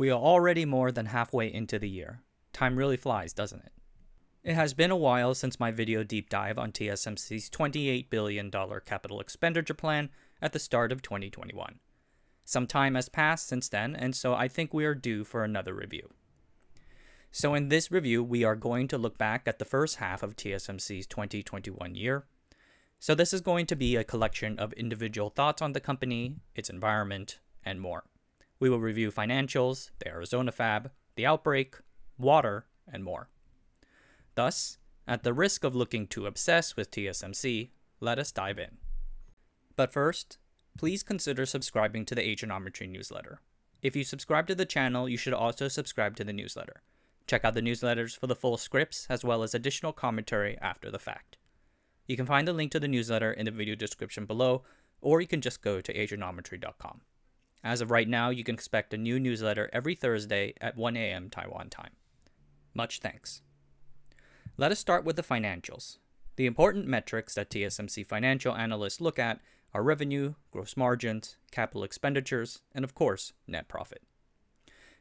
We are already more than halfway into the year. Time really flies, doesn't it? It has been a while since my video deep dive on TSMC's $28 billion capital expenditure plan at the start of 2021. Some time has passed since then, and so I think we are due for another review. So, in this review, we are going to look back at the first half of TSMC's 2021 year. So, this is going to be a collection of individual thoughts on the company, its environment, and more. We will review financials, the Arizona fab, the outbreak, water, and more. Thus, at the risk of looking too obsessed with TSMC, let us dive in. But first, please consider subscribing to the Asianometry newsletter. If you subscribe to the channel, you should also subscribe to the newsletter. Check out the newsletters for the full scripts as well as additional commentary after the fact. You can find the link to the newsletter in the video description below, or you can just go to asianometry.com. As of right now, you can expect a new newsletter every Thursday at 1 a.m. Taiwan time. Much thanks. Let us start with the financials. The important metrics that TSMC financial analysts look at are revenue, gross margins, capital expenditures, and of course, net profit.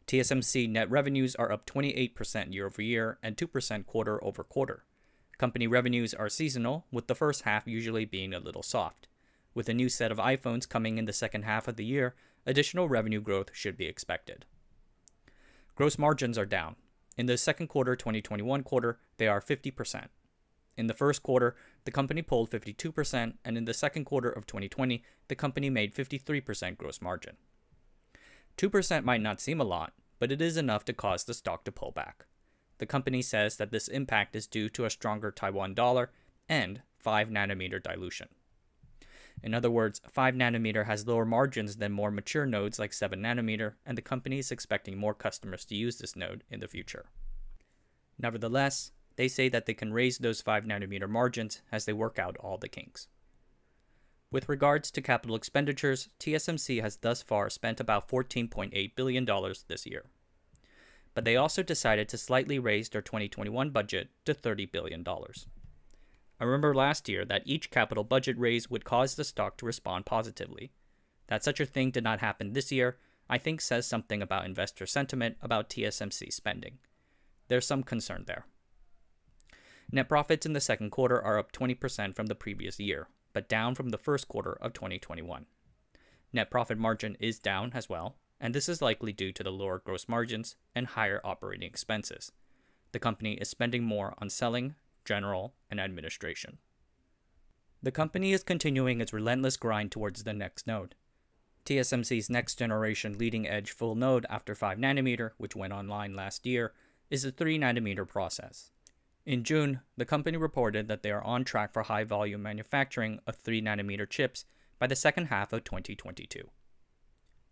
TSMC net revenues are up 28% year over year and 2% quarter over quarter. Company revenues are seasonal, with the first half usually being a little soft. With a new set of iPhones coming in the second half of the year, additional revenue growth should be expected. Gross margins are down, in the second quarter 2021 quarter, they are 50%. In the first quarter, the company pulled 52%, and in the second quarter of 2020, the company made 53% gross margin. 2% might not seem a lot, but it is enough to cause the stock to pull back. The company says that this impact is due to a stronger Taiwan dollar and 5 nanometer dilution. In other words, 5 nanometer has lower margins than more mature nodes like 7 nanometer, and the company is expecting more customers to use this node in the future. Nevertheless, they say that they can raise those 5 nanometer margins as they work out all the kinks. With regards to capital expenditures, TSMC has thus far spent about $14.8 billion this year. But they also decided to slightly raise their 2021 budget to $30 billion. I remember last year that each capital budget raise would cause the stock to respond positively. That such a thing did not happen this year, I think says something about investor sentiment about TSMC spending. There's some concern there. Net profits in the second quarter are up 20% from the previous year, but down from the first quarter of 2021. Net profit margin is down as well, and this is likely due to the lower gross margins and higher operating expenses. The company is spending more on selling, general, and administration. The company is continuing its relentless grind towards the next node. TSMC's next generation leading edge full node after 5 nanometer, which went online last year, is the 3 nanometer process. In June, the company reported that they are on track for high volume manufacturing of 3 nanometer chips by the second half of 2022.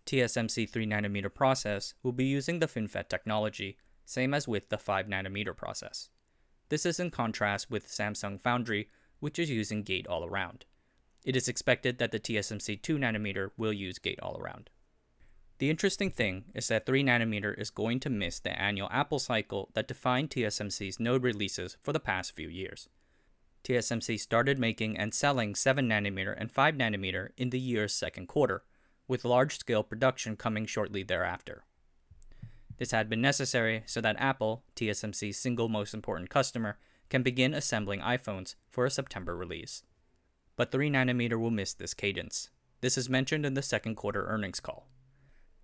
TSMC 3 nanometer process will be using the FinFET technology, same as with the 5 nanometer process. This is in contrast with Samsung Foundry, which is using gate all around. It is expected that the TSMC 2 nanometer will use gate all around. The interesting thing is that 3 nanometer is going to miss the annual Apple cycle that defined TSMC's node releases for the past few years. TSMC started making and selling 7 nanometer and 5 nanometer in the year's second quarter, with large scale production coming shortly thereafter. This had been necessary so that Apple, TSMC's single most important customer, can begin assembling iPhones for a September release. But 3nm will miss this cadence. This is mentioned in the second quarter earnings call.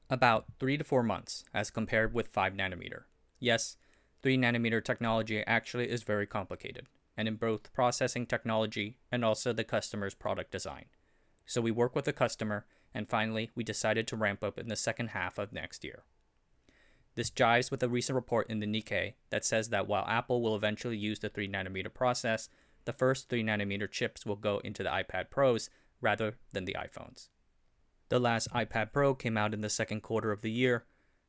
About 3 to 4 months as compared with 5nm. Yes, 3nm technology actually is very complicated, and in both processing technology and also the customer's product design. So we work with the customer, and finally, we decided to ramp up in the second half of next year. This jives with a recent report in the Nikkei that says that while Apple will eventually use the 3 nanometer process, the first 3 nanometer chips will go into the iPad Pros rather than the iPhones. The last iPad Pro came out in the second quarter of the year,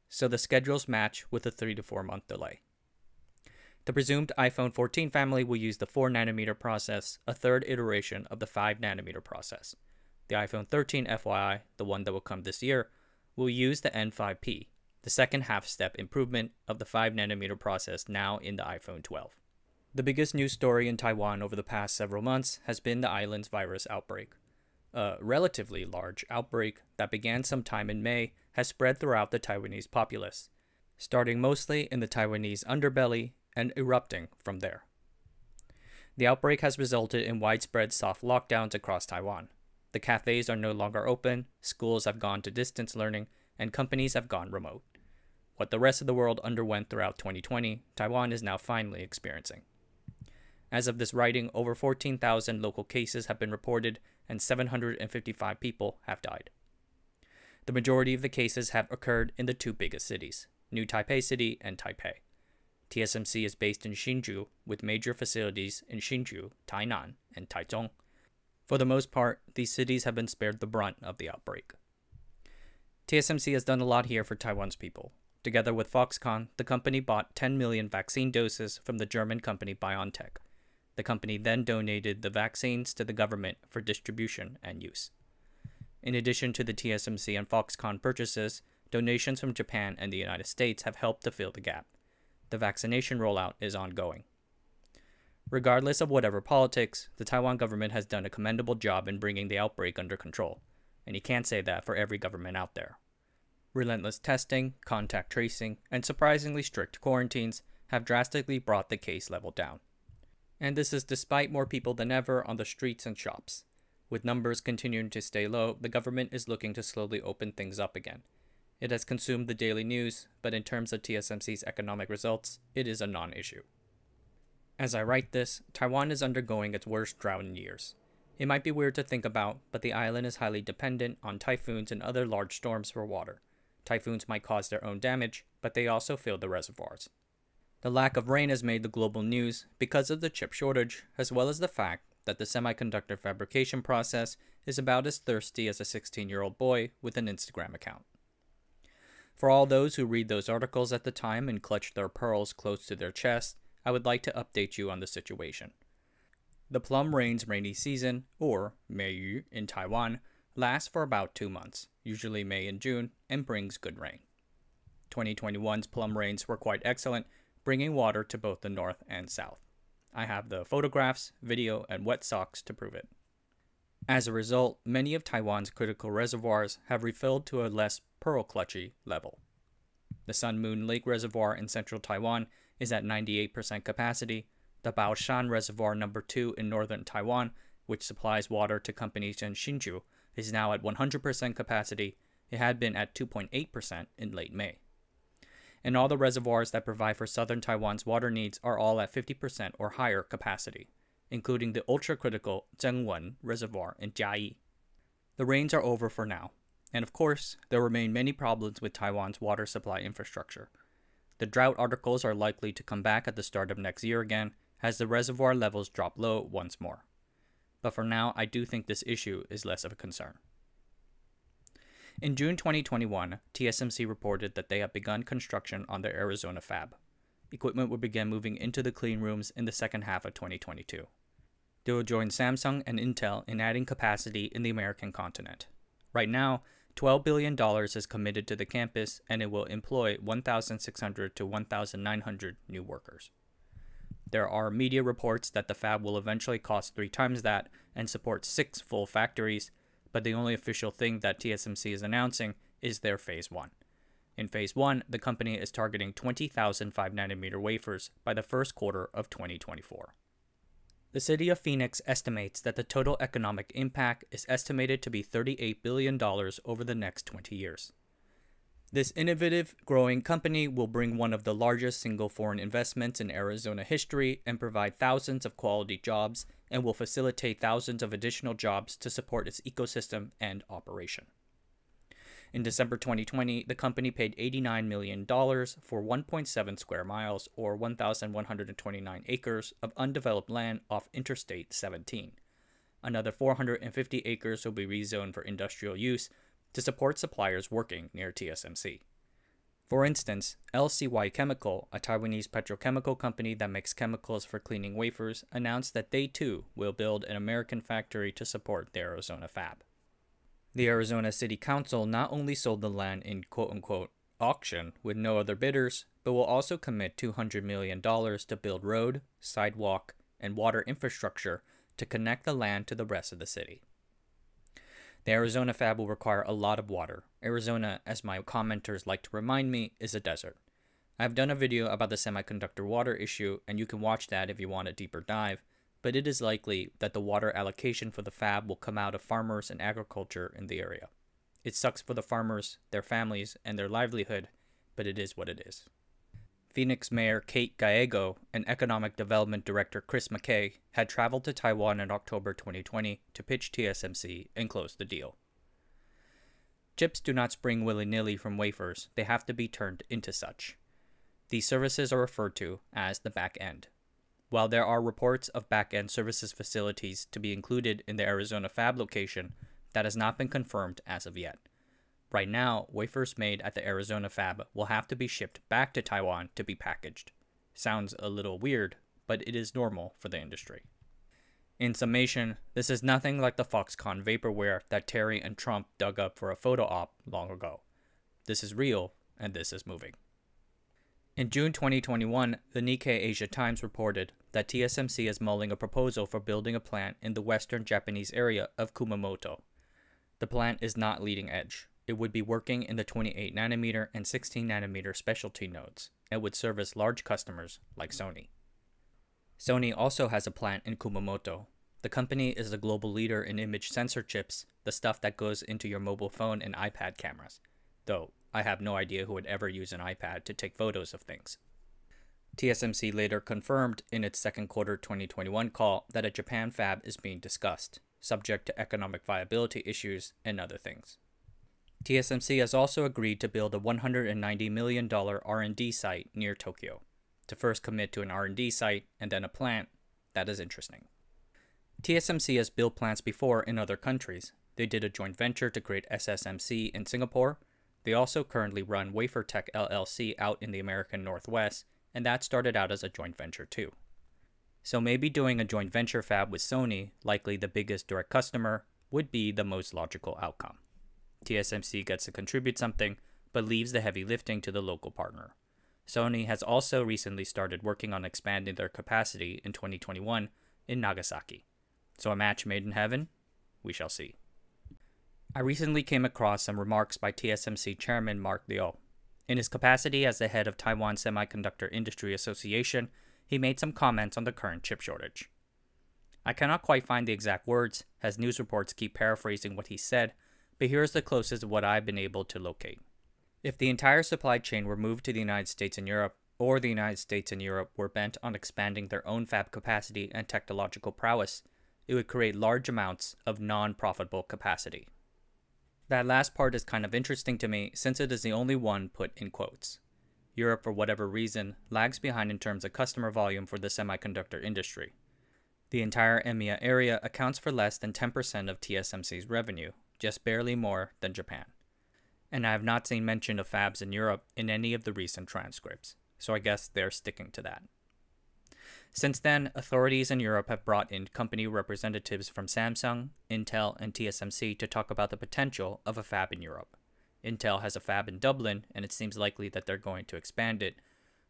so the schedules match with a 3 to 4 month delay. The presumed iPhone 14 family will use the 4 nanometer process, a third iteration of the 5 nanometer process. The iPhone 13 FYI, the one that will come this year, will use the N5P, the second half step improvement of the 5 nanometer process now in the iPhone 12. The biggest news story in Taiwan over the past several months has been the island's virus outbreak. A relatively large outbreak that began sometime in May has spread throughout the Taiwanese populace, starting mostly in the Taiwanese underbelly and erupting from there. The outbreak has resulted in widespread soft lockdowns across Taiwan. The cafes are no longer open, schools have gone to distance learning, and companies have gone remote. What the rest of the world underwent throughout 2020, Taiwan is now finally experiencing. As of this writing, over 14,000 local cases have been reported and 755 people have died. The majority of the cases have occurred in the two biggest cities, New Taipei City and Taipei. TSMC is based in Hsinchu, with major facilities in Hsinchu, Tainan, and Taichung. For the most part, these cities have been spared the brunt of the outbreak. TSMC has done a lot here for Taiwan's people. Together with Foxconn, the company bought 10 million vaccine doses from the German company BioNTech. The company then donated the vaccines to the government for distribution and use. In addition to the TSMC and Foxconn purchases, donations from Japan and the United States have helped to fill the gap. The vaccination rollout is ongoing. Regardless of whatever politics, the Taiwan government has done a commendable job in bringing the outbreak under control, and you can't say that for every government out there. Relentless testing, contact tracing, and surprisingly strict quarantines have drastically brought the case level down. And this is despite more people than ever on the streets and shops. With numbers continuing to stay low, the government is looking to slowly open things up again. It has consumed the daily news, but in terms of TSMC's economic results, it is a non issue. As I write this, Taiwan is undergoing its worst drought in years. It might be weird to think about, but the island is highly dependent on typhoons and other large storms for water. Typhoons might cause their own damage, but they also fill the reservoirs. The lack of rain has made the global news because of the chip shortage, as well as the fact that the semiconductor fabrication process is about as thirsty as a 16 year old boy with an Instagram account. For all those who read those articles at the time and clutch their pearls close to their chest, I would like to update you on the situation. The plum rain's rainy season, or Meiyu in Taiwan, lasts for about two months, usually May and June, and brings good rain. 2021's plum rains were quite excellent, bringing water to both the north and south. I have the photographs, video, and wet socks to prove it. As a result, many of Taiwan's critical reservoirs have refilled to a less pearl clutchy level. The Sun Moon Lake Reservoir in central Taiwan is at 98% capacity. The Baoshan Reservoir number 2 in northern Taiwan, which supplies water to companies in Hsinchu, is now at 100% capacity. It had been at 2.8% in late May. And all the reservoirs that provide for southern Taiwan's water needs are all at 50% or higher capacity, including the ultra critical Zengwen Reservoir in Chiayi. The rains are over for now, and of course, there remain many problems with Taiwan's water supply infrastructure. The drought articles are likely to come back at the start of next year again as the reservoir levels drop low once more. But for now, I do think this issue is less of a concern. In June 2021, TSMC reported that they have begun construction on their Arizona fab. Equipment will begin moving into the clean rooms in the second half of 2022. They will join Samsung and Intel in adding capacity in the American continent. Right now, $12 billion is committed to the campus and it will employ 1,600 to 1,900 new workers. There are media reports that the fab will eventually cost three times that and support six full factories, but the only official thing that TSMC is announcing is their Phase 1. In Phase 1, the company is targeting 20,000 5nm wafers by the first quarter of 2024. The city of Phoenix estimates that the total economic impact is estimated to be $38 billion over the next 20 years. This innovative, growing company will bring one of the largest single foreign investments in Arizona history and provide thousands of quality jobs and will facilitate thousands of additional jobs to support its ecosystem and operation. In December 2020, the company paid $89 million for 1.7 square miles or 1,129 acres of undeveloped land off Interstate 17. Another 450 acres will be rezoned for industrial use to support suppliers working near TSMC. For instance, LCY Chemical, a Taiwanese petrochemical company that makes chemicals for cleaning wafers, announced that they too will build an American factory to support the Arizona fab. The Arizona City Council not only sold the land in quote unquote auction with no other bidders, but will also commit $200 million to build road, sidewalk, and water infrastructure to connect the land to the rest of the city. The Arizona fab will require a lot of water. Arizona, as my commenters like to remind me, is a desert. I've done a video about the semiconductor water issue, and you can watch that if you want a deeper dive, but it is likely that the water allocation for the fab will come out of farmers and agriculture in the area. It sucks for the farmers, their families, and their livelihood, but it is what it is. Phoenix Mayor Kate Gallego and Economic Development Director Chris Mackay had traveled to Taiwan in October 2020 to pitch TSMC and close the deal. Chips do not spring willy nilly from wafers, they have to be turned into such. These services are referred to as the back end. While there are reports of back end services facilities to be included in the Arizona fab location, that has not been confirmed as of yet. Right now, wafers made at the Arizona fab will have to be shipped back to Taiwan to be packaged. Sounds a little weird, but it is normal for the industry. In summation, this is nothing like the Foxconn vaporware that Terry and Trump dug up for a photo op long ago. This is real, and this is moving. In June 2021, the Nikkei Asia Times reported that TSMC is mulling a proposal for building a plant in the western Japanese area of Kumamoto. The plant is not leading edge. It would be working in the 28 nanometer and 16 nanometer specialty nodes and would service large customers like Sony. Sony also has a plant in Kumamoto. The company is a global leader in image sensor chips, the stuff that goes into your mobile phone and iPad cameras, though I have no idea who would ever use an iPad to take photos of things. TSMC later confirmed in its second quarter 2021 call that a Japan fab is being discussed, subject to economic viability issues and other things. TSMC has also agreed to build a $190 million R&D site near Tokyo. To first commit to an R&D site and then a plant, that is interesting. TSMC has built plants before in other countries. They did a joint venture to create SSMC in Singapore they also currently run WaferTech LLC out in the American Northwest, and that started out as a joint venture too. So maybe doing a joint venture fab with Sony, likely the biggest direct customer, would be the most logical outcome. TSMC gets to contribute something, but leaves the heavy lifting to the local partner. Sony has also recently started working on expanding their capacity in 2021 in Nagasaki. So a match made in heaven? We shall see. I recently came across some remarks by TSMC Chairman Mark Liu. In his capacity as the head of Taiwan Semiconductor Industry Association, he made some comments on the current chip shortage. I cannot quite find the exact words, as news reports keep paraphrasing what he said, but here's the closest what I've been able to locate. If the entire supply chain were moved to the United States and Europe, or the United States and Europe were bent on expanding their own fab capacity and technological prowess, it would create large amounts of non profitable capacity. That last part is kind of interesting to me since it is the only one put in quotes. Europe, for whatever reason, lags behind in terms of customer volume for the semiconductor industry. The entire EMEA area accounts for less than 10% of TSMC's revenue, just barely more than Japan. And I have not seen mention of fabs in Europe in any of the recent transcripts, so I guess they're sticking to that. Since then, authorities in Europe have brought in company representatives from Samsung, Intel, and TSMC to talk about the potential of a fab in Europe. Intel has a fab in Dublin, and it seems likely that they're going to expand it,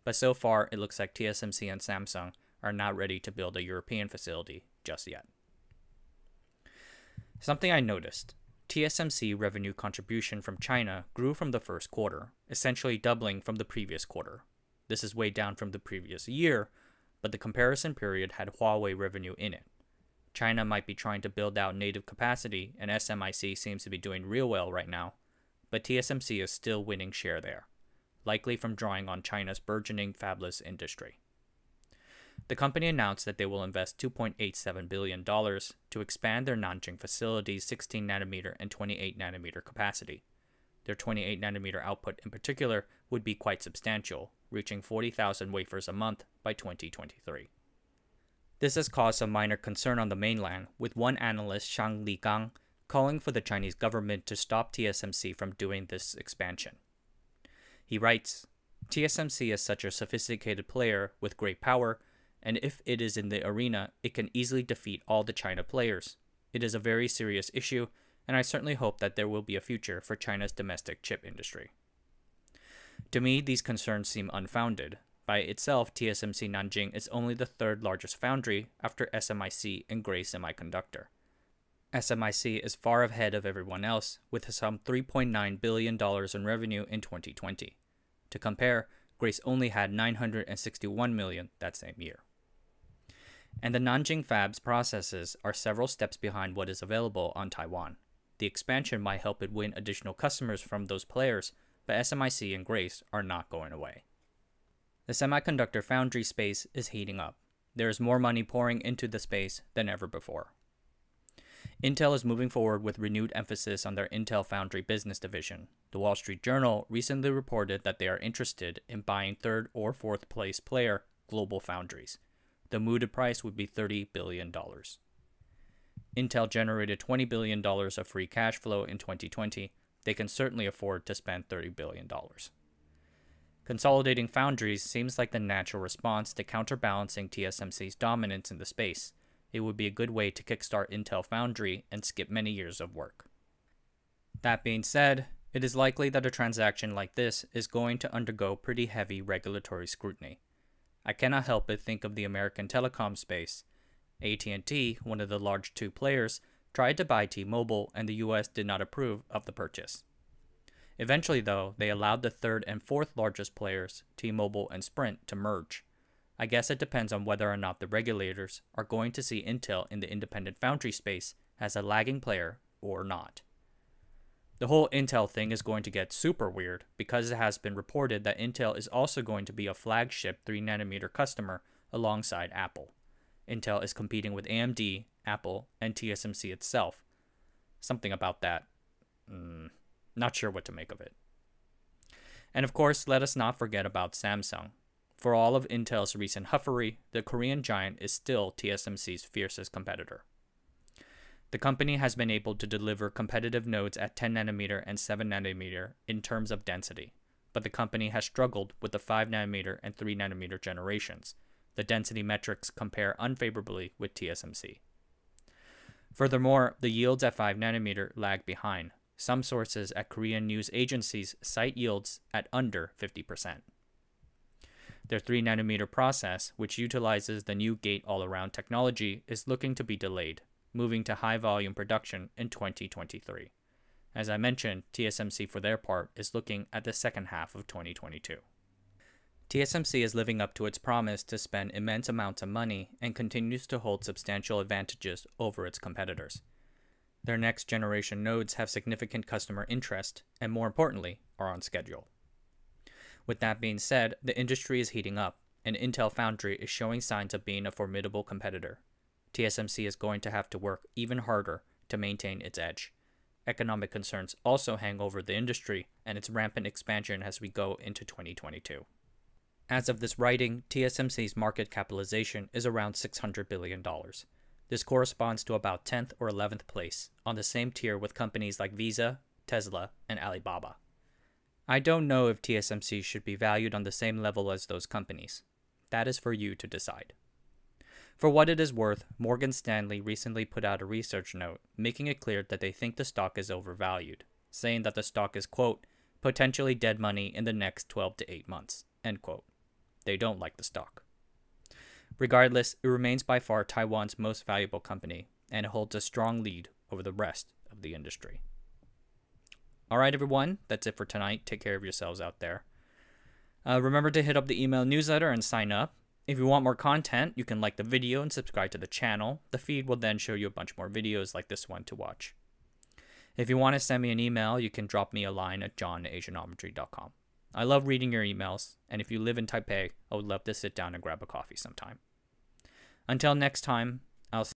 but so far it looks like TSMC and Samsung are not ready to build a European facility just yet. Something I noticed TSMC revenue contribution from China grew from the first quarter, essentially doubling from the previous quarter. This is way down from the previous year, but the comparison period had Huawei revenue in it. China might be trying to build out native capacity, and SMIC seems to be doing real well right now, but TSMC is still winning share there, likely from drawing on China's burgeoning fabless industry. The company announced that they will invest $2.87 billion to expand their Nanjing facility's 16 nanometer and 28 nanometer capacity. Their 28 nanometer output in particular would be quite substantial, reaching 40,000 wafers a month by 2023. This has caused some minor concern on the mainland, with one analyst, Xiang Ligang, calling for the Chinese government to stop TSMC from doing this expansion. He writes TSMC is such a sophisticated player with great power, and if it is in the arena, it can easily defeat all the China players. It is a very serious issue, and I certainly hope that there will be a future for China's domestic chip industry. To me, these concerns seem unfounded. By itself, TSMC Nanjing is only the third largest foundry after SMIC and Grace Semiconductor. SMIC is far ahead of everyone else with some $3.9 billion in revenue in 2020. To compare, Grace only had 961 million that same year. And the Nanjing Fab's processes are several steps behind what is available on Taiwan. The expansion might help it win additional customers from those players, but SMIC and Grace are not going away. The semiconductor foundry space is heating up. There is more money pouring into the space than ever before. Intel is moving forward with renewed emphasis on their Intel Foundry business division. The Wall Street Journal recently reported that they are interested in buying third or fourth place player GlobalFoundries. The mooted price would be $30 billion. Intel generated $20 billion of free cash flow in 2020. They can certainly afford to spend $30 billion. Consolidating foundries seems like the natural response to counterbalancing TSMC's dominance in the space it would be a good way to kickstart Intel Foundry and skip many years of work. That being said, it is likely that a transaction like this is going to undergo pretty heavy regulatory scrutiny. I cannot help but think of the American telecom space. AT&T, one of the large two players, tried to buy T-Mobile and the US did not approve of the purchase. Eventually though, they allowed the third and fourth largest players, T-Mobile and Sprint, to merge. I guess it depends on whether or not the regulators are going to see Intel in the independent foundry space as a lagging player or not. The whole Intel thing is going to get super weird because it has been reported that Intel is also going to be a flagship 3nm customer alongside Apple. Intel is competing with AMD, Apple, and TSMC itself. Something about that. Mm, not sure what to make of it. And of course, let us not forget about Samsung, for all of Intel's recent huffery, the Korean giant is still TSMC's fiercest competitor. The company has been able to deliver competitive nodes at 10 nanometer and 7 nanometer in terms of density, but the company has struggled with the 5 nanometer and 3 nanometer generations. The density metrics compare unfavorably with TSMC. Furthermore, the yields at 5 nanometer lag behind. Some sources at Korean news agencies cite yields at under 50%. Their 3 nanometer process, which utilizes the new gate all around technology, is looking to be delayed, moving to high volume production in 2023. As I mentioned, TSMC for their part is looking at the second half of 2022. TSMC is living up to its promise to spend immense amounts of money and continues to hold substantial advantages over its competitors. Their next generation nodes have significant customer interest and, more importantly, are on schedule. With that being said, the industry is heating up, and Intel Foundry is showing signs of being a formidable competitor. TSMC is going to have to work even harder to maintain its edge. Economic concerns also hang over the industry and its rampant expansion as we go into 2022. As of this writing, TSMC's market capitalization is around $600 billion. This corresponds to about 10th or 11th place, on the same tier with companies like Visa, Tesla, and Alibaba. I don't know if TSMC should be valued on the same level as those companies. That is for you to decide. For what it is worth, Morgan Stanley recently put out a research note making it clear that they think the stock is overvalued, saying that the stock is, quote, potentially dead money in the next 12 to 8 months, end quote. They don't like the stock. Regardless, it remains by far Taiwan's most valuable company, and holds a strong lead over the rest of the industry. All right, everyone, that's it for tonight. Take care of yourselves out there. Uh, remember to hit up the email newsletter and sign up. If you want more content, you can like the video and subscribe to the channel. The feed will then show you a bunch more videos like this one to watch. If you want to send me an email, you can drop me a line at john@asianometry.com. I love reading your emails, and if you live in Taipei, I would love to sit down and grab a coffee sometime. Until next time, I'll